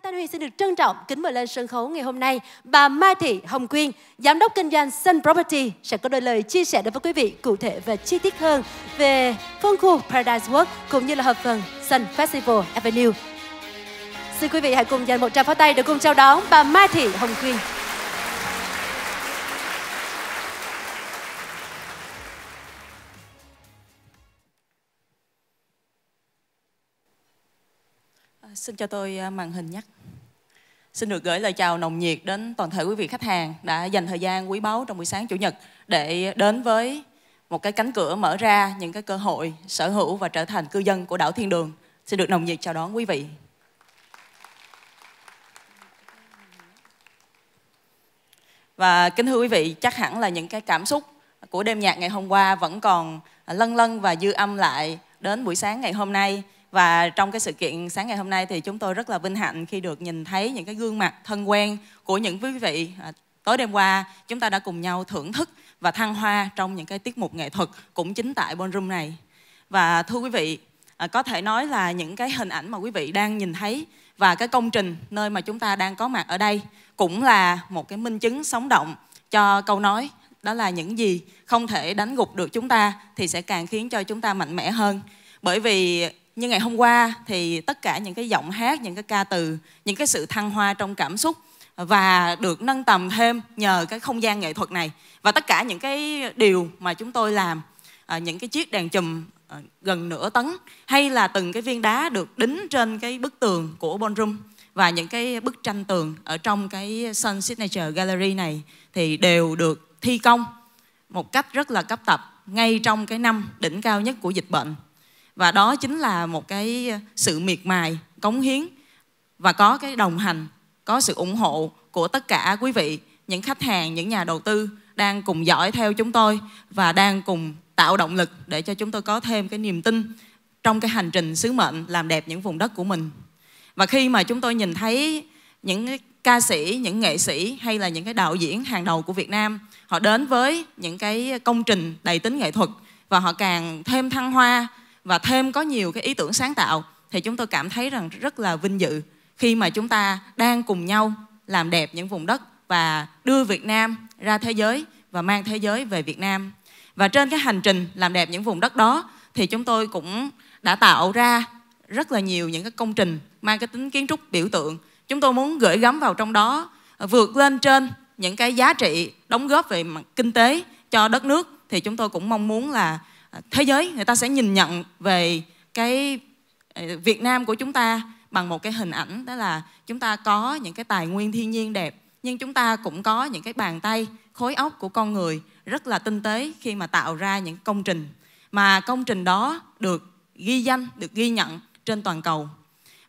Anh Thanh Huy xin được trân trọng kính mời lên sân khấu ngày hôm nay bà Mai Thị Hồng Quyên, giám đốc kinh doanh Sun Property sẽ có đôi lời chia sẻ đến với quý vị cụ thể và chi tiết hơn về phân khu Paradise World cũng như là hợp phần Sun Festival Avenue. Xin quý vị hãy cùng dành một tràng pháo tay để cùng chào đón bà Mai Thị Hồng Quyên. Xin cho tôi à, màn hình nhắc. Xin được gửi lời chào nồng nhiệt đến toàn thể quý vị khách hàng đã dành thời gian quý báu trong buổi sáng Chủ nhật để đến với một cái cánh cửa mở ra những cái cơ hội sở hữu và trở thành cư dân của đảo Thiên Đường. Xin được nồng nhiệt chào đón quý vị. Và kính thưa quý vị, chắc hẳn là những cái cảm xúc của đêm nhạc ngày hôm qua vẫn còn lân lân và dư âm lại đến buổi sáng ngày hôm nay và trong cái sự kiện sáng ngày hôm nay thì chúng tôi rất là vinh hạnh khi được nhìn thấy những cái gương mặt thân quen của những quý vị. À, tối đêm qua, chúng ta đã cùng nhau thưởng thức và thăng hoa trong những cái tiết mục nghệ thuật cũng chính tại ballroom này. Và thưa quý vị à, có thể nói là những cái hình ảnh mà quý vị đang nhìn thấy và cái công trình nơi mà chúng ta đang có mặt ở đây cũng là một cái minh chứng sống động cho câu nói đó là những gì không thể đánh gục được chúng ta thì sẽ càng khiến cho chúng ta mạnh mẽ hơn. Bởi vì như ngày hôm qua thì tất cả những cái giọng hát những cái ca từ những cái sự thăng hoa trong cảm xúc và được nâng tầm thêm nhờ cái không gian nghệ thuật này. Và tất cả những cái điều mà chúng tôi làm à, những cái chiếc đèn chùm à, gần nửa tấn hay là từng cái viên đá được đính trên cái bức tường của ballroom và những cái bức tranh tường ở trong cái Sun Signature Gallery này thì đều được thi công một cách rất là cấp tập ngay trong cái năm đỉnh cao nhất của dịch bệnh và đó chính là một cái sự miệt mài, cống hiến và có cái đồng hành, có sự ủng hộ của tất cả quý vị, những khách hàng, những nhà đầu tư đang cùng dõi theo chúng tôi và đang cùng tạo động lực để cho chúng tôi có thêm cái niềm tin trong cái hành trình sứ mệnh làm đẹp những vùng đất của mình. Và khi mà chúng tôi nhìn thấy những ca sĩ, những nghệ sĩ hay là những cái đạo diễn hàng đầu của Việt Nam, họ đến với những cái công trình đầy tính nghệ thuật và họ càng thêm thăng hoa và thêm có nhiều cái ý tưởng sáng tạo, thì chúng tôi cảm thấy rằng rất là vinh dự khi mà chúng ta đang cùng nhau làm đẹp những vùng đất và đưa Việt Nam ra thế giới và mang thế giới về Việt Nam. Và trên cái hành trình làm đẹp những vùng đất đó, thì chúng tôi cũng đã tạo ra rất là nhiều những cái công trình mang cái tính kiến trúc biểu tượng. Chúng tôi muốn gửi gắm vào trong đó ờ, vượt lên trên những cái giá trị đóng góp về mặt kinh tế cho đất nước, thì chúng tôi cũng mong muốn là thế giới, người ta sẽ nhìn nhận về cái ờ, Việt Nam của chúng ta bằng một cái hình ảnh, đó là chúng ta có những cái tài nguyên thiên nhiên đẹp, nhưng chúng ta cũng có những cái bàn tay, khối óc của con người rất là tinh tế khi mà tạo ra những công trình, mà công trình đó được ghi danh, được ghi nhận trên toàn cầu.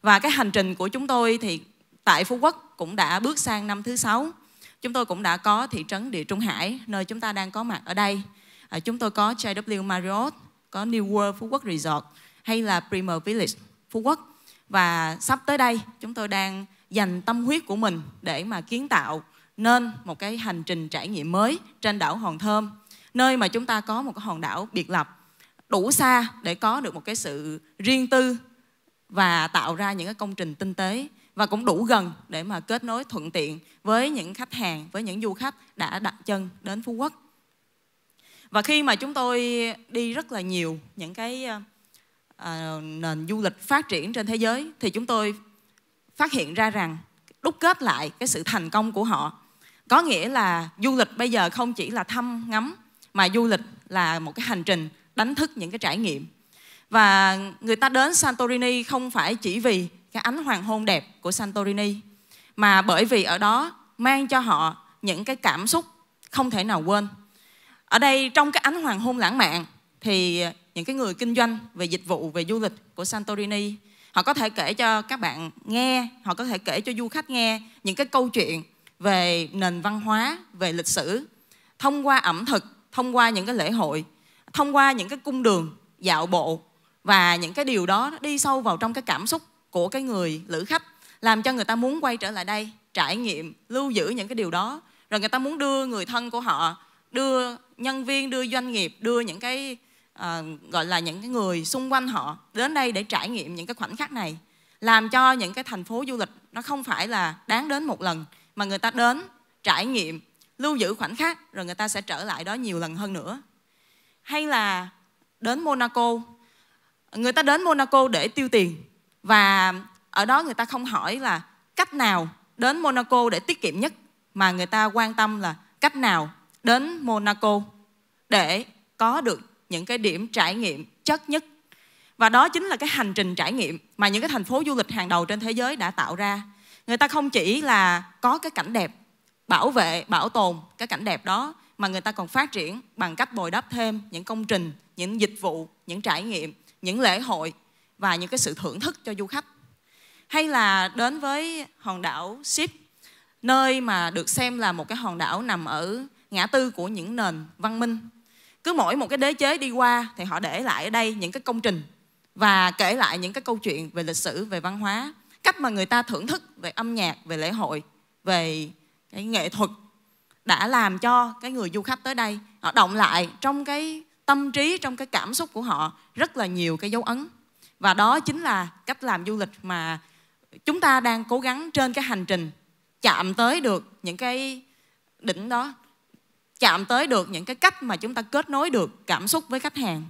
Và cái hành trình của chúng tôi thì tại Phú Quốc cũng đã bước sang năm thứ sáu. Chúng tôi cũng đã có thị trấn Địa Trung Hải, nơi chúng ta đang có mặt ở đây à, chúng tôi có JW Marriott có New World Phú Quốc Resort hay là Premier Village Phú Quốc. Và sắp tới đây chúng tôi đang dành tâm huyết của mình để mà kiến tạo nên một cái hành trình trải nghiệm mới trên đảo Hòn Thơm nơi mà chúng ta có một cái hòn đảo biệt lập đủ xa để có được một cái sự riêng tư và tạo ra những cái công trình tinh tế và cũng đủ gần để mà kết nối thuận tiện với những khách hàng với những du khách đã đặt chân đến Phú Quốc và khi mà chúng tôi đi rất là nhiều những cái à, nền du lịch phát triển trên thế giới thì chúng tôi phát hiện ra rằng đúc kết lại cái sự thành công của họ. Có nghĩa là du lịch bây giờ không chỉ là thăm ngắm mà du lịch là một cái hành trình đánh thức những cái trải nghiệm. Và người ta đến Santorini không phải chỉ vì cái ánh hoàng hôn đẹp của Santorini mà bởi vì ở đó mang cho họ những cái cảm xúc không thể nào quên ở đây trong cái ánh hoàng hôn lãng mạn thì à, những cái người kinh doanh về dịch vụ, về du lịch của Santorini, họ có thể kể cho các bạn nghe, họ có thể kể cho du khách nghe những cái câu chuyện về nền văn hóa, về lịch sử, thông qua ẩm thực, thông qua những cái lễ hội, thông qua những cái cung đường, dạo bộ và những cái điều đó đi sâu vào trong cái cảm xúc của cái người lữ khách, làm cho người ta muốn quay trở lại đây trải nghiệm, lưu giữ những cái điều đó. Rồi người ta muốn đưa người thân của họ, đưa nhân viên đưa doanh nghiệp đưa những cái uh, gọi là những cái người xung quanh họ đến đây để trải nghiệm những cái khoảnh khắc này làm cho những cái thành phố du lịch nó không phải là đáng đến một lần mà người ta đến trải nghiệm lưu giữ khoảnh khắc rồi người ta sẽ trở lại đó nhiều lần hơn nữa. Hay là đến Monaco người ta đến Monaco để tiêu tiền và ở đó người ta không hỏi là cách nào đến Monaco để tiết kiệm nhất mà người ta quan tâm là cách nào đến Monaco để có được những cái điểm trải nghiệm chất nhất. Và đó chính là cái hành trình trải nghiệm mà những cái thành phố du lịch hàng đầu trên thế giới đã tạo ra. Người ta không chỉ là có cái cảnh đẹp bảo vệ bảo tồn cái cảnh đẹp đó mà người ta còn phát triển bằng cách bồi đắp thêm những công trình những dịch vụ những trải nghiệm những lễ hội và những cái sự thưởng thức cho du khách. Hay là đến với hòn đảo Ship, nơi mà được xem là một cái hòn đảo nằm ở ngã tư của những nền văn minh. Cứ mỗi một cái đế chế đi qua thì họ để lại ở đây những cái công trình và kể lại những cái câu chuyện về lịch sử, về văn hóa, cách mà người ta thưởng thức về âm nhạc, về lễ hội, về cái nghệ thuật đã làm cho cái người du khách tới đây. Họ động lại trong cái tâm trí, trong cái cảm xúc của họ rất là nhiều cái dấu ấn. Và đó chính là cách làm du lịch mà chúng ta đang cố gắng trên cái hành trình chạm tới được những cái đỉnh đó chạm tới được những cái cách mà chúng ta kết nối được cảm xúc với khách hàng.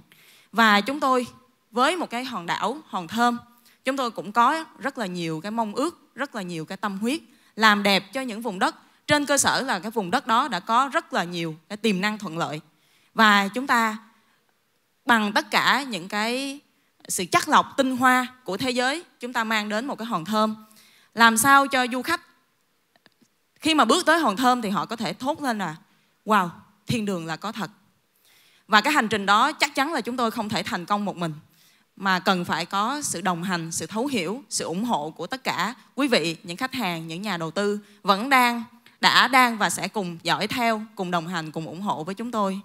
Và chúng tôi với một cái hòn đảo, hòn thơm, chúng tôi cũng có rất là nhiều cái mong ước, rất là nhiều cái tâm huyết làm đẹp cho những vùng đất. Trên cơ sở là cái vùng đất đó đã có rất là nhiều cái tiềm năng thuận lợi. Và chúng ta bằng tất cả những cái sự chắc lọc tinh hoa của thế giới, chúng ta mang đến một cái hòn thơm. Làm sao cho du khách, khi mà bước tới hòn thơm thì họ có thể thốt lên là wow, thiên đường là có thật. Và cái hành trình đó chắc chắn là chúng tôi không thể thành công một mình, mà cần phải có sự đồng hành, sự thấu hiểu, sự ủng hộ của tất cả quý vị, những khách hàng, những nhà đầu tư vẫn đang, đã, đang và sẽ cùng dõi theo, cùng đồng hành, cùng ủng hộ với chúng tôi.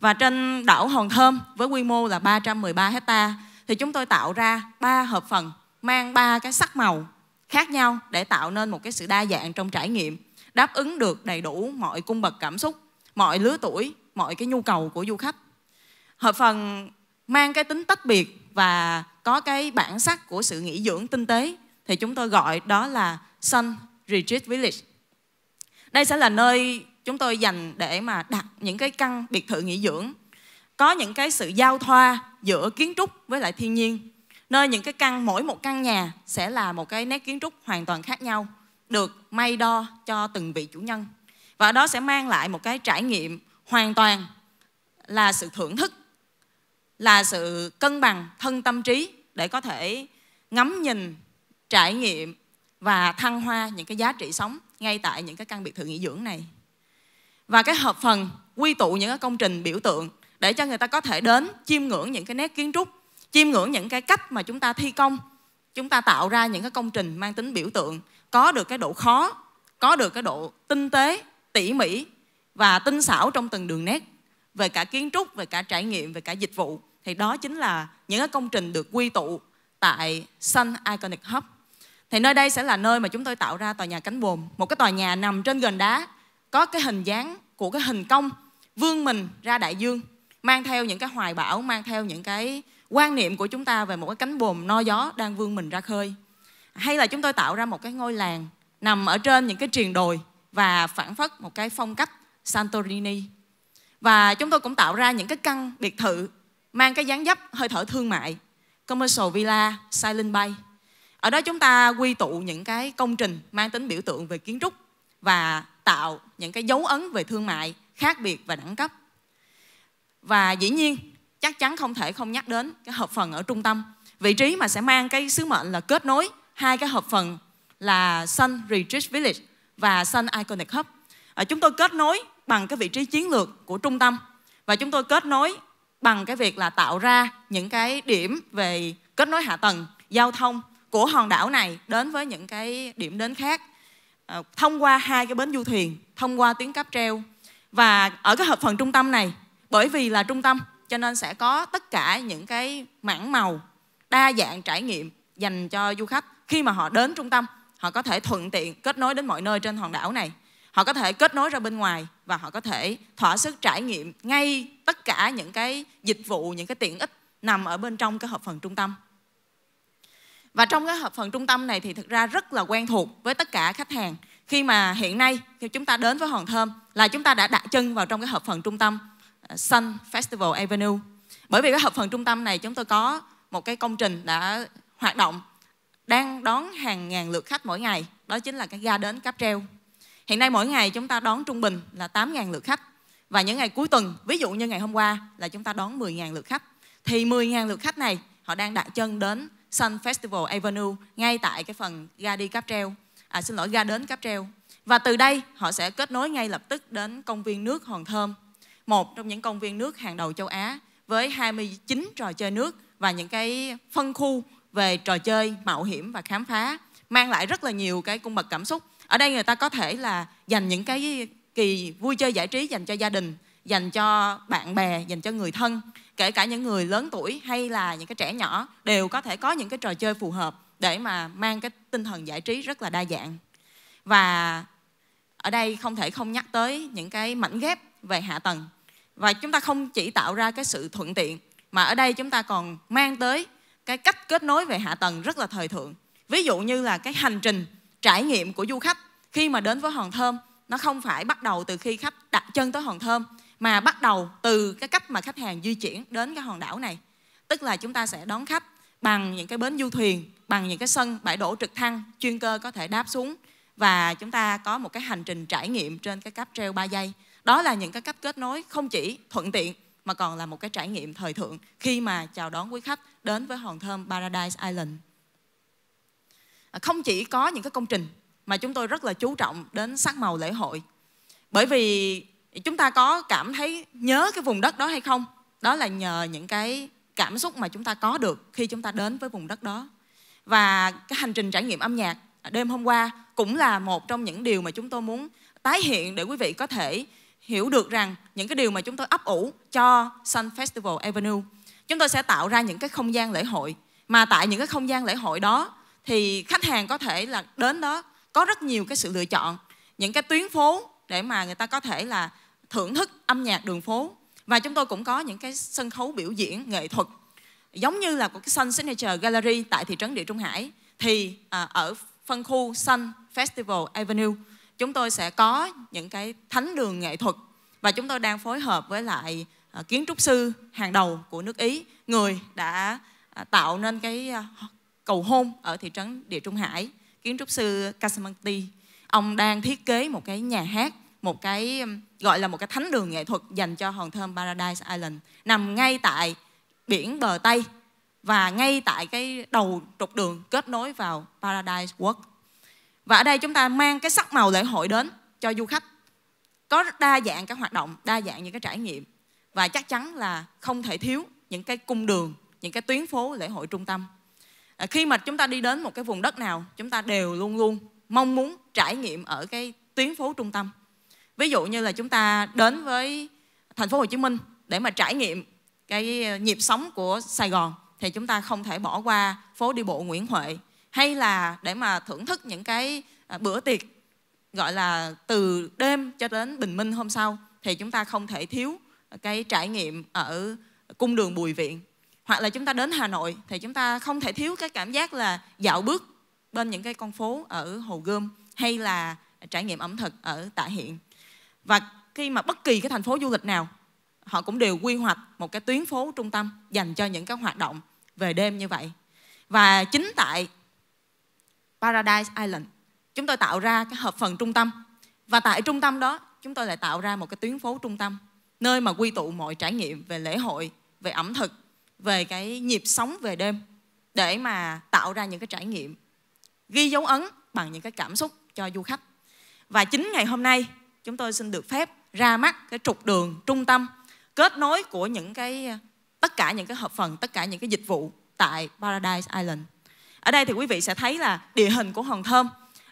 Và trên đảo Hòn Thơm với quy mô là 313 hecta, thì chúng tôi tạo ra ba hợp phần, mang ba cái sắc màu khác nhau để tạo nên một cái sự đa dạng trong trải nghiệm, đáp ứng được đầy đủ mọi cung bậc cảm xúc mọi lứa tuổi, mọi cái nhu cầu của du khách. Hợp phần mang cái tính tách biệt và có cái bản sắc của sự nghỉ dưỡng tinh tế thì chúng tôi gọi đó là Sun Retreat Village. Đây sẽ là nơi chúng tôi dành để mà đặt những cái căn biệt thự nghỉ dưỡng. Có những cái sự giao thoa giữa kiến trúc với lại thiên nhiên. Nơi những cái căn, mỗi một căn nhà sẽ là một cái nét kiến trúc hoàn toàn khác nhau, được may đo cho từng vị chủ nhân và đó sẽ mang lại một cái trải nghiệm hoàn toàn là sự thưởng thức, là sự cân bằng thân tâm trí để có thể ngắm nhìn, trải nghiệm và thăng hoa những cái giá trị sống ngay tại những cái căn biệt thự nghỉ dưỡng này. Và cái hợp phần quy tụ những cái công trình biểu tượng để cho người ta có thể đến chiêm ngưỡng những cái nét kiến trúc, chiêm ngưỡng những cái cách mà chúng ta thi công, chúng ta tạo ra những cái công trình mang tính biểu tượng có được cái độ khó, có được cái độ tinh tế tỉ mỉ và tinh xảo trong từng đường nét về cả kiến trúc, về cả trải nghiệm, về cả dịch vụ, thì đó chính là những cái công trình được quy tụ tại Sun Iconic Hub. Thì nơi đây sẽ là nơi mà chúng tôi tạo ra tòa nhà cánh buồm, một cái tòa nhà nằm trên gần đá, có cái hình dáng của cái hình công vươn mình ra đại dương, mang theo những cái hoài bão, mang theo những cái quan niệm của chúng ta về một cái cánh buồm no gió đang vươn mình ra khơi. Hay là chúng tôi tạo ra một cái ngôi làng nằm ở trên những cái triền đồi và phản phất một cái phong cách Santorini. Và chúng tôi cũng tạo ra những cái căn biệt thự mang cái dáng dấp hơi thở thương mại, commercial villa, silent bay. Ở đó chúng ta quy tụ những cái công trình mang tính biểu tượng về kiến trúc và tạo những cái dấu ấn về thương mại khác biệt và đẳng cấp. Và dĩ nhiên, chắc chắn không thể không nhắc đến cái hợp phần ở trung tâm. Vị trí mà sẽ mang cái sứ mệnh là kết nối hai cái hợp phần là Sun Retreat Village và Sun Iconic Hub. À, chúng tôi kết nối bằng cái vị trí chiến lược của trung tâm. Và chúng tôi kết nối bằng cái việc là tạo ra những cái điểm về kết nối hạ tầng giao thông của hòn đảo này đến với những cái điểm đến khác. À, thông qua hai cái bến du thuyền thông qua tuyến cáp treo. Và ở cái hợp phần trung tâm này bởi vì là trung tâm cho nên sẽ có tất cả những cái mảng màu đa dạng trải nghiệm dành cho du khách khi mà họ đến trung tâm họ có thể thuận tiện kết nối đến mọi nơi trên hòn đảo này họ có thể kết nối ra bên ngoài và họ có thể thỏa sức trải nghiệm ngay tất cả những cái dịch vụ, những cái tiện ích nằm ở bên trong cái hợp phần trung tâm Và trong cái hợp phần trung tâm này thì thực ra rất là quen thuộc với tất cả khách hàng. Khi mà hiện nay, khi chúng ta đến với Hòn Thơm là chúng ta đã đặt chân vào trong cái hợp phần trung tâm à, Sun Festival Avenue. Bởi vì cái hợp phần trung tâm này chúng tôi có một cái công trình đã hoạt động đang đón hàng ngàn lượt khách mỗi ngày. Đó chính là cái ga đến cáp treo. Hiện nay mỗi ngày chúng ta đón trung bình là 8.000 lượt khách. Và những ngày cuối tuần, ví dụ như ngày hôm qua là chúng ta đón 10.000 lượt khách. Thì 10.000 lượt khách này họ đang đặt chân đến Sun Festival Avenue ngay tại cái phần ga đi cáp treo, à xin lỗi ga đến cáp treo. Và từ đây họ sẽ kết nối ngay lập tức đến công viên nước Hòn Thơm, một trong những công viên nước hàng đầu châu Á với 29 trò chơi nước và những cái phân khu về trò chơi mạo hiểm và khám phá mang lại rất là nhiều cái cung bậc cảm xúc. Ở đây người ta có thể là dành những cái kỳ vui chơi giải trí dành cho gia đình, dành cho bạn bè, dành cho người thân kể cả những người lớn tuổi hay là những cái trẻ nhỏ đều có thể có những cái trò chơi phù hợp để mà mang cái tinh thần giải trí rất là đa dạng và ở đây không thể không nhắc tới những cái mảnh ghép về hạ tầng và chúng ta không chỉ tạo ra cái sự thuận tiện mà ở đây chúng ta còn mang tới cái cách kết nối về hạ tầng rất là thời thượng. Ví dụ như là cái hành trình, trải nghiệm của du khách khi mà đến với hòn thơm, nó không phải bắt đầu từ khi khách đặt chân tới hòn thơm, mà bắt đầu từ cái cách mà khách hàng di chuyển đến cái hòn đảo này. Tức là chúng ta sẽ đón khách bằng những cái bến du thuyền, bằng những cái sân bãi đổ trực thăng chuyên cơ có thể đáp xuống và chúng ta có một cái hành trình trải nghiệm trên cái cáp treo 3 giây đó là những cái cách kết nối không chỉ thuận tiện mà còn là một cái trải nghiệm thời thượng khi mà chào đón quý khách đến với hòn thơm Paradise Island. À, không chỉ có những cái công trình mà chúng tôi rất là chú trọng đến sắc màu lễ hội. Bởi vì chúng ta có cảm thấy nhớ cái vùng đất đó hay không, đó là nhờ những cái cảm xúc mà chúng ta có được khi chúng ta đến với vùng đất đó. Và cái hành trình trải nghiệm âm nhạc đêm hôm qua cũng là một trong những điều mà chúng tôi muốn tái hiện để quý vị có thể hiểu được rằng những cái điều mà chúng tôi ấp ủ cho Sun Festival Avenue chúng tôi sẽ tạo ra những cái không gian lễ hội. Mà tại những cái không gian lễ hội đó thì khách hàng có thể là đến đó có rất nhiều cái sự lựa chọn những cái tuyến phố để mà người ta có thể là thưởng thức âm nhạc đường phố. Và chúng tôi cũng có những cái sân khấu biểu diễn nghệ thuật giống như là của cái Sun Signature Gallery tại thị trấn Địa Trung Hải. Thì à, ở phân khu Sun Festival Avenue chúng tôi sẽ có những cái thánh đường nghệ thuật và chúng tôi đang phối hợp với lại ờ, kiến trúc sư hàng đầu của nước Ý, người đã ờ, tạo nên cái ờ, cầu hôn ở thị trấn Địa Trung Hải, kiến trúc sư Casamanti ông đang thiết kế một cái nhà hát, một cái gọi là một cái thánh đường nghệ thuật dành cho hòn thơm Paradise Island, nằm ngay tại biển bờ Tây và ngay tại cái đầu trục đường kết nối vào Paradise Walk. Và ở đây chúng ta mang cái sắc màu lễ hội đến cho du khách. Có đa dạng các hoạt động, đa dạng những cái trải nghiệm và chắc chắn là không thể thiếu những cái cung đường, những cái tuyến phố lễ hội trung tâm. À, khi mà chúng ta đi đến một cái vùng đất nào, chúng ta đều luôn luôn mong muốn trải nghiệm ở cái tuyến phố trung tâm ví dụ như là chúng ta đến với thành phố Hồ Chí Minh để mà trải nghiệm cái ờ, nhịp sống của Sài Gòn thì chúng ta không thể bỏ qua phố đi bộ Nguyễn Huệ hay là để mà thưởng thức những cái à, bữa tiệc, gọi là, từ đêm cho đến bình minh hôm sau, thì chúng ta không thể thiếu à, cái trải nghiệm ở cung đường Bùi Viện. Hoặc là chúng ta đến Hà Nội thì chúng ta không thể thiếu cái cảm giác là dạo bước bên những cái con phố ở Hồ Gươm hay là trải nghiệm ẩm thực ở Tạ Hiện. Và khi mà bất kỳ cái thành phố du lịch nào, họ cũng đều quy hoạch một cái tuyến phố trung tâm dành cho những cái hoạt động về đêm như vậy. Và chính tại Paradise Island. Chúng tôi tạo ra cái hợp phần trung tâm. Và tại trung tâm đó, chúng tôi lại tạo ra một cái tuyến phố trung tâm, nơi mà quy tụ mọi trải nghiệm về lễ hội, về ẩm thực, về cái nhịp sống về đêm, để mà tạo ra những cái trải nghiệm ghi dấu ấn bằng những cái cảm xúc cho du khách. Và chính ngày hôm nay, chúng tôi xin được phép ra mắt cái trục đường trung tâm, kết nối của những cái, tất cả những cái hợp phần, tất cả những cái dịch vụ tại Paradise Island ở đây thì quý vị sẽ thấy là địa hình của Hòn Thơm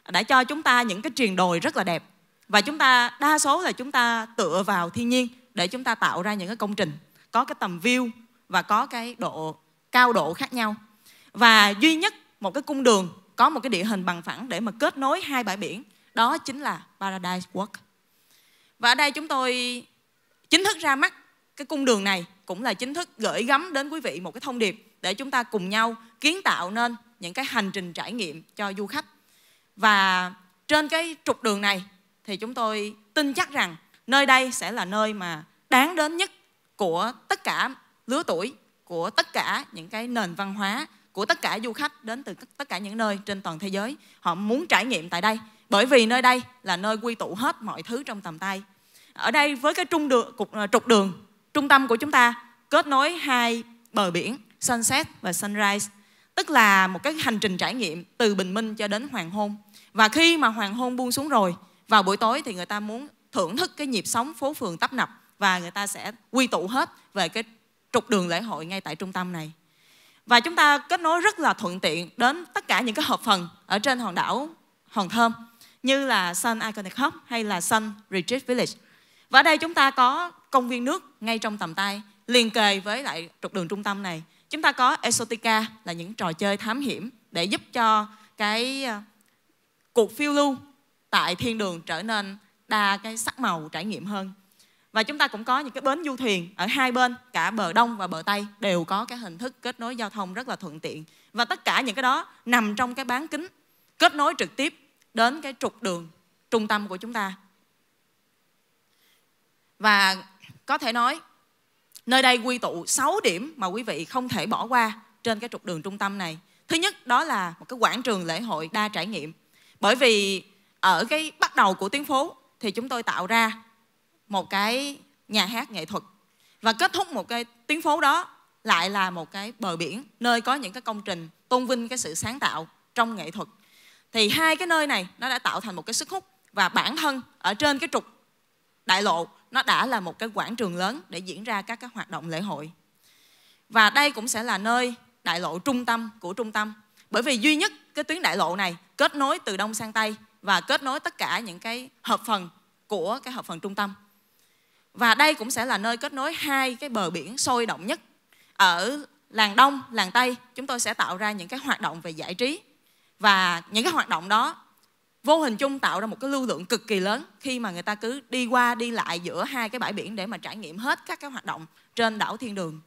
đã cho chúng ta những cái triền đồi rất là đẹp. Và chúng ta, đa số là chúng ta tựa vào thiên nhiên để chúng ta tạo ra những cái công trình, có cái tầm view và có cái độ, cao độ khác nhau. Và duy nhất một cái cung đường có một cái địa hình bằng phẳng để mà kết nối hai bãi biển, đó chính là Paradise Walk. Và ở đây chúng tôi chính thức ra mắt cái cung đường này cũng là chính thức gửi gắm đến quý vị một cái thông điệp để chúng ta cùng nhau kiến tạo nên những cái hành trình trải nghiệm cho du khách. Và trên cái trục đường này thì chúng tôi tin chắc rằng nơi đây sẽ là nơi mà đáng đến nhất của tất cả lứa tuổi, của tất cả những cái nền văn hóa, của tất cả du khách đến từ tất cả những nơi trên toàn thế giới họ muốn trải nghiệm tại đây. Bởi vì nơi đây là nơi quy tụ hết mọi thứ trong tầm tay. Ở đây với cái trung đường, cục ờ, trục đường trung tâm của chúng ta, kết nối hai bờ biển sunset và sunrise tức là một cái hành trình trải nghiệm từ bình minh cho đến hoàng hôn và khi mà hoàng hôn buông xuống rồi, vào buổi tối thì người ta muốn thưởng thức cái nhịp sống phố phường tấp nập và người ta sẽ quy tụ hết về cái trục đường lễ hội ngay tại trung tâm này và chúng ta kết nối rất là thuận tiện đến tất cả những cái hợp phần ở trên hòn đảo Hòn Thơm, như là Sun Iconic Hub hay là Sun Retreat Village. Và ở đây chúng ta có công viên nước ngay trong tầm tay liền kề với lại trục đường trung tâm này. Chúng ta có Exotica là những trò chơi thám hiểm để giúp cho cái ờ, cuộc phiêu lưu tại thiên đường trở nên đa cái sắc màu trải nghiệm hơn. Và chúng ta cũng có những cái bến du thuyền ở hai bên, cả bờ đông và bờ tây đều có cái hình thức kết nối giao thông rất là thuận tiện. Và tất cả những cái đó nằm trong cái bán kính kết nối trực tiếp đến cái trục đường trung tâm của chúng ta. Và có thể nói nơi đây quy tụ 6 điểm mà quý vị không thể bỏ qua trên cái trục đường trung tâm này. Thứ nhất, đó là một cái quảng trường lễ hội đa trải nghiệm. Bởi vì ở cái bắt đầu của tuyến phố thì chúng tôi tạo ra một cái nhà hát nghệ thuật và kết thúc một cái tuyến phố đó lại là một cái bờ biển, nơi có những cái công trình tôn vinh cái sự sáng tạo trong nghệ thuật thì hai cái nơi này nó đã tạo thành một cái sức hút và bản thân ở trên cái trục đại lộ nó đã là một cái quảng trường lớn để diễn ra các cái hoạt động lễ hội. Và đây cũng sẽ là nơi đại lộ trung tâm của trung tâm. Bởi vì duy nhất cái tuyến đại lộ này kết nối từ đông sang tây và kết nối tất cả những cái hợp phần của cái hợp phần trung tâm. Và đây cũng sẽ là nơi kết nối hai cái bờ biển sôi động nhất. Ở làng đông, làng tây, chúng tôi sẽ tạo ra những cái hoạt động về giải trí. Và những cái hoạt động đó vô hình chung tạo ra một cái lưu lượng cực kỳ lớn khi mà người ta cứ đi qua, đi lại giữa hai cái bãi biển để mà trải nghiệm hết các cái hoạt động trên đảo Thiên Đường.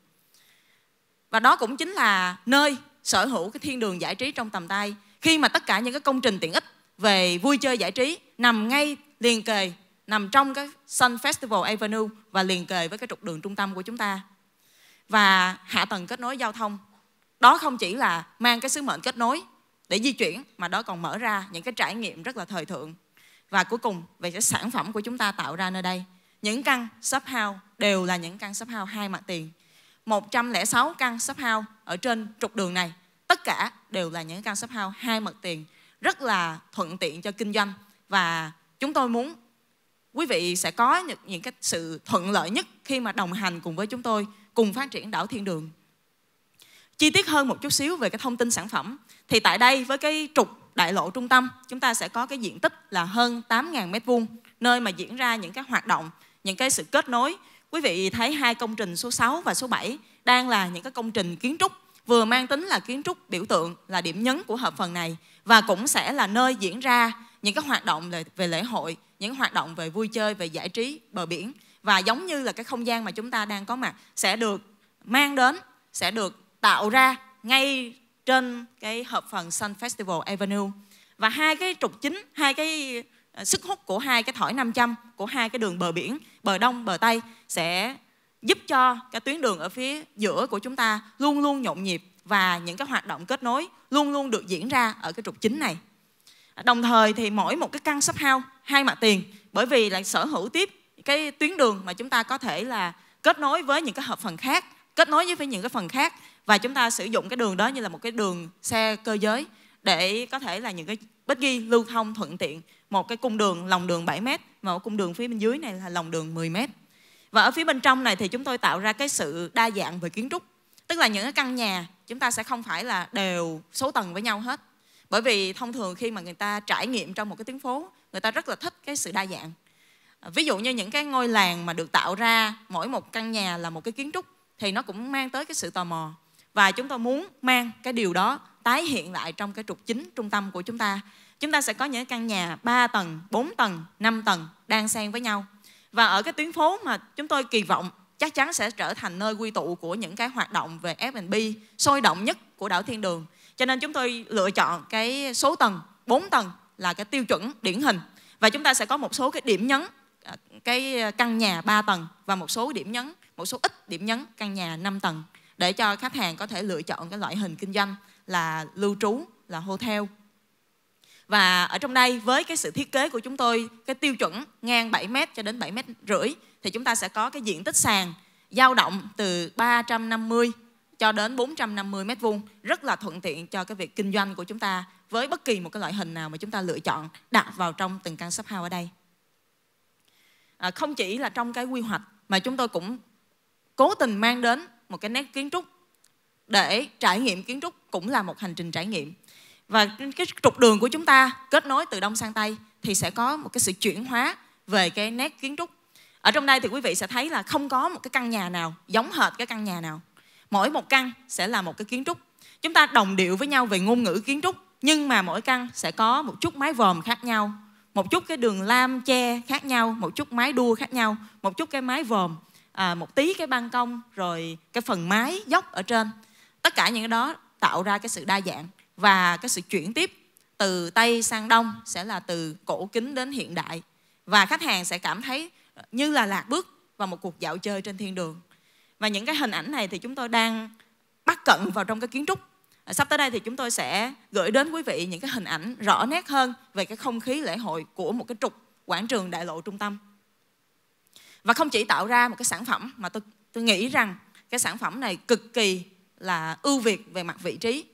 Và đó cũng chính là nơi sở hữu cái thiên đường giải trí trong tầm tay khi mà tất cả những cái công trình tiện ích về vui chơi giải trí nằm ngay liền kề, nằm trong cái Sun Festival Avenue và liền kề với cái trục đường trung tâm của chúng ta. Và hạ tầng kết nối giao thông. Đó không chỉ là mang cái sứ mệnh kết nối để di chuyển mà đó còn mở ra những cái trải nghiệm rất là thời thượng. Và cuối cùng về cái sản phẩm của chúng ta tạo ra nơi đây. Những căn shop house đều là những căn shop house hai mặt tiền. 106 căn shop house ở trên trục đường này tất cả đều là những căn shop house hai mặt tiền rất là thuận tiện cho kinh doanh và chúng tôi muốn quý vị sẽ có những, những cái sự thuận lợi nhất khi mà đồng hành cùng với chúng tôi cùng phát triển đảo Thiên Đường. Chi tiết hơn một chút xíu về cái thông tin sản phẩm thì tại đây với cái trục đại lộ trung tâm chúng ta sẽ có cái diện tích là hơn 8.000 mét vuông nơi mà diễn ra những cái hoạt động, những cái sự kết nối. Quý vị thấy hai công trình số 6 và số 7 đang là những cái công trình kiến trúc vừa mang tính là kiến trúc biểu tượng là điểm nhấn của hợp phần này và cũng sẽ là nơi diễn ra những cái hoạt động về lễ hội những hoạt động về vui chơi về giải trí bờ biển và giống như là cái không gian mà chúng ta đang có mặt sẽ được mang đến sẽ được tạo ra ngay trên cái hợp phần Sun Festival Avenue. Và hai cái trục chính, hai cái ờ, sức hút của hai cái thỏi 500 của hai cái đường bờ biển, bờ đông, bờ tây sẽ giúp cho cái tuyến đường ở phía giữa của chúng ta luôn luôn nhộn nhịp và những cái hoạt động kết nối luôn luôn được diễn ra ở cái trục chính này. Đồng thời thì mỗi một cái căn shop house hai mặt tiền, bởi vì là sở hữu tiếp cái tuyến đường mà chúng ta có thể là kết nối với những cái hợp phần khác, kết nối với những cái phần khác và chúng ta sử dụng cái đường đó như là một cái đường xe cơ giới để có thể là những cái bích ghi lưu thông thuận tiện. Một cái cung đường, lòng đường 7 mét, mà một cung đường phía bên dưới này là lòng đường 10 mét. Và ở phía bên trong này thì chúng tôi tạo ra cái sự đa dạng về kiến trúc. Tức là những cái căn nhà, chúng ta sẽ không phải là đều số tầng với nhau hết. Bởi vì thông thường khi mà người ta trải nghiệm trong một cái tuyến phố, người ta rất là thích cái sự đa dạng. Ví dụ như những cái ngôi làng mà được tạo ra, mỗi một căn nhà là một cái kiến trúc, thì nó cũng mang tới cái sự tò mò và chúng tôi muốn mang cái điều đó tái hiện lại trong cái trục chính trung tâm của chúng ta. Chúng ta sẽ có những căn nhà 3 tầng, 4 tầng, 5 tầng đang xen với nhau. Và ở cái tuyến phố mà chúng tôi kỳ vọng chắc chắn sẽ trở thành nơi quy tụ của những cái hoạt động về F&B sôi động nhất của đảo Thiên Đường. Cho nên chúng tôi lựa chọn cái số tầng 4 tầng là cái tiêu chuẩn điển hình. Và chúng ta sẽ có một số cái điểm nhấn à, cái à, căn nhà 3 tầng và một số điểm nhấn một số ít điểm nhấn căn nhà 5 tầng để cho khách hàng có thể lựa chọn cái loại hình kinh doanh là lưu trú là hotel. Và ở trong đây với cái sự thiết kế của chúng tôi cái tiêu chuẩn ngang 7 m cho đến 7 m rưỡi thì chúng ta sẽ có cái diện tích sàn dao động từ 350 cho đến 450 mét vuông. Rất là thuận tiện cho cái việc kinh doanh của chúng ta với bất kỳ một cái loại hình nào mà chúng ta lựa chọn đặt vào trong từng căn shop house ở đây. À, không chỉ là trong cái quy hoạch mà chúng tôi cũng cố tình mang đến một cái nét kiến trúc để trải nghiệm kiến trúc cũng là một hành trình trải nghiệm. Và cái trục đường của chúng ta kết nối từ đông sang tây thì sẽ có một cái sự chuyển hóa về cái nét kiến trúc. Ở trong đây thì quý vị sẽ thấy là không có một cái căn nhà nào giống hệt cái căn nhà nào. Mỗi một căn sẽ là một cái kiến trúc. Chúng ta đồng điệu với nhau về ngôn ngữ kiến trúc, nhưng mà mỗi căn sẽ có một chút mái vòm khác nhau, một chút cái đường lam che khác nhau, một chút mái đua khác nhau, một chút cái mái vòm à, một tí cái ban công rồi cái phần mái dốc ở trên. Tất cả những cái đó tạo ra cái sự đa dạng và cái sự chuyển tiếp. Từ tây sang đông sẽ là từ cổ kính đến hiện đại. Và khách hàng sẽ cảm thấy như là lạc bước vào một cuộc dạo chơi trên thiên đường. Và những cái hình ảnh này thì chúng tôi đang bắt cận vào trong cái kiến trúc. À, sắp tới đây thì chúng tôi sẽ gửi đến quý vị những cái hình ảnh rõ nét hơn về cái không khí lễ hội của một cái trục quảng trường đại lộ trung tâm và không chỉ tạo ra một cái sản phẩm mà tôi tôi nghĩ rằng cái sản phẩm này cực kỳ là ưu việt về mặt vị trí.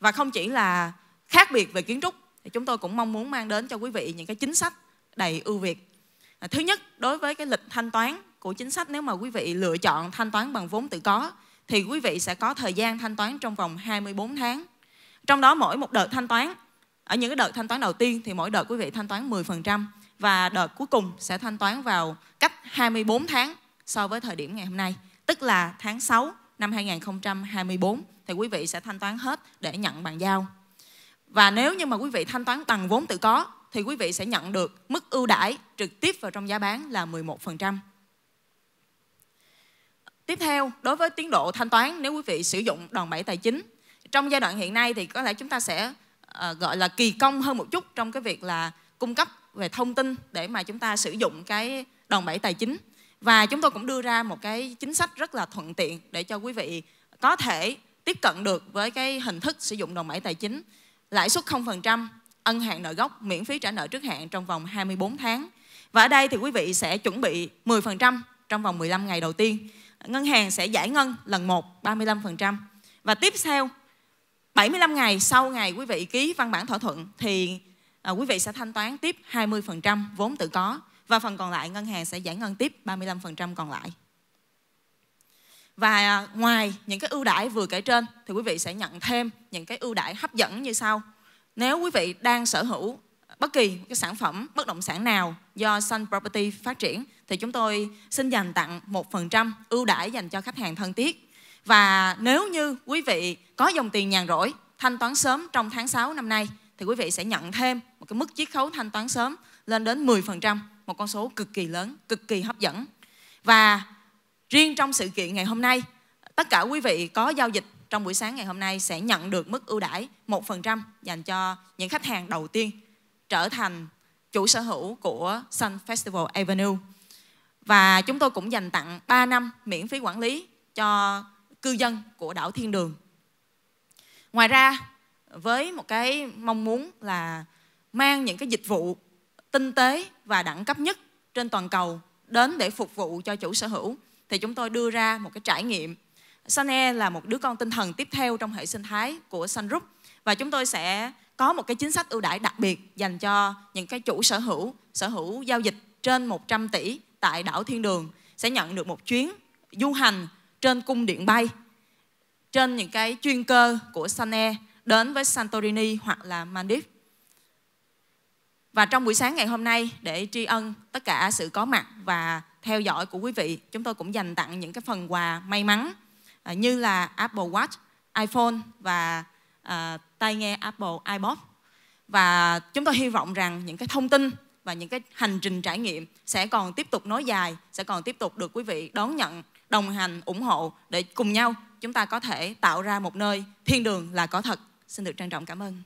Và không chỉ là khác biệt về kiến trúc, thì chúng tôi cũng mong muốn mang đến cho quý vị những cái chính sách đầy ưu việt. À, thứ nhất, đối với cái lịch thanh toán của chính sách, nếu mà quý vị lựa chọn thanh toán bằng vốn tự có, thì quý vị sẽ có thời gian thanh toán trong vòng 24 tháng. Trong đó mỗi một đợt thanh toán, ở những cái đợt thanh toán đầu tiên thì mỗi đợt quý vị thanh toán 10% và đợt cuối cùng sẽ thanh toán vào cách 24 tháng so với thời điểm ngày hôm nay, tức là tháng 6 năm 2024 thì quý vị sẽ thanh toán hết để nhận bàn giao. Và nếu như mà quý vị thanh toán bằng vốn tự có thì quý vị sẽ nhận được mức ưu đãi trực tiếp vào trong giá bán là 11%. Tiếp theo, đối với tiến độ thanh toán nếu quý vị sử dụng đòn bẩy tài chính trong giai đoạn hiện nay thì có lẽ chúng ta sẽ uh, gọi là kỳ công hơn một chút trong cái việc là cung cấp về thông tin để mà chúng ta sử dụng cái đòn bẩy tài chính và chúng tôi cũng đưa ra một cái chính sách rất là thuận tiện để cho quý vị có thể tiếp cận được với cái hình thức sử dụng đòn bẩy tài chính lãi suất 0%, ân hạn nợ gốc, miễn phí trả nợ trước hạn trong vòng 24 tháng. Và ở đây thì quý vị sẽ chuẩn bị 10% trong vòng 15 ngày đầu tiên. Ngân hàng sẽ giải ngân lần 1 35%. Và tiếp theo 75 ngày sau ngày quý vị ký văn bản thỏa thuận thì à, quý vị sẽ thanh toán tiếp 20% vốn tự có và phần còn lại ngân hàng sẽ giải ngân tiếp 35% còn lại. Và à, ngoài những cái ưu đãi vừa kể trên thì quý vị sẽ nhận thêm những cái ưu đãi hấp dẫn như sau. Nếu quý vị đang sở hữu bất kỳ cái sản phẩm bất động sản nào do Sun Property phát triển thì chúng tôi xin dành tặng 1% ưu đãi dành cho khách hàng thân thiết. Và nếu như quý vị có dòng tiền nhàn rỗi thanh toán sớm trong tháng 6 năm nay thì quý vị sẽ nhận thêm một cái mức chiết khấu thanh toán sớm lên đến 10%, một con số cực kỳ lớn, cực kỳ hấp dẫn. Và riêng trong sự kiện ngày hôm nay, tất cả quý vị có giao dịch trong buổi sáng ngày hôm nay sẽ nhận được mức ưu đãi 1% dành cho những khách hàng đầu tiên trở thành chủ sở hữu của Sun Festival Avenue. Và chúng tôi cũng dành tặng 3 năm miễn phí quản lý cho cư dân của đảo Thiên Đường. Ngoài ra, với một cái mong muốn là mang những cái dịch vụ tinh tế và đẳng cấp nhất trên toàn cầu đến để phục vụ cho chủ sở hữu, thì chúng tôi đưa ra một cái trải nghiệm. Sun là một đứa con tinh thần tiếp theo trong hệ sinh thái của Sun Group và chúng tôi sẽ có một cái chính sách ưu đãi đặc biệt dành cho những cái chủ sở hữu sở hữu giao dịch trên 100 tỷ tại đảo Thiên Đường, sẽ nhận được một chuyến du hành trên cung điện bay, trên những cái chuyên cơ của Sun đến với Santorini hoặc là Maldives. Và trong buổi sáng ngày hôm nay để tri ân tất cả sự có mặt và theo dõi của quý vị, chúng tôi cũng dành tặng những cái phần quà may mắn à, như là Apple Watch, iPhone và uh, tai nghe Apple iPod. Và chúng tôi hy vọng rằng những cái thông tin và những cái hành trình trải nghiệm sẽ còn tiếp tục nối dài, sẽ còn tiếp tục được quý vị đón nhận, đồng hành, ủng hộ để cùng nhau chúng ta có thể tạo ra một nơi thiên đường là có thật xin được trân trọng cảm ơn.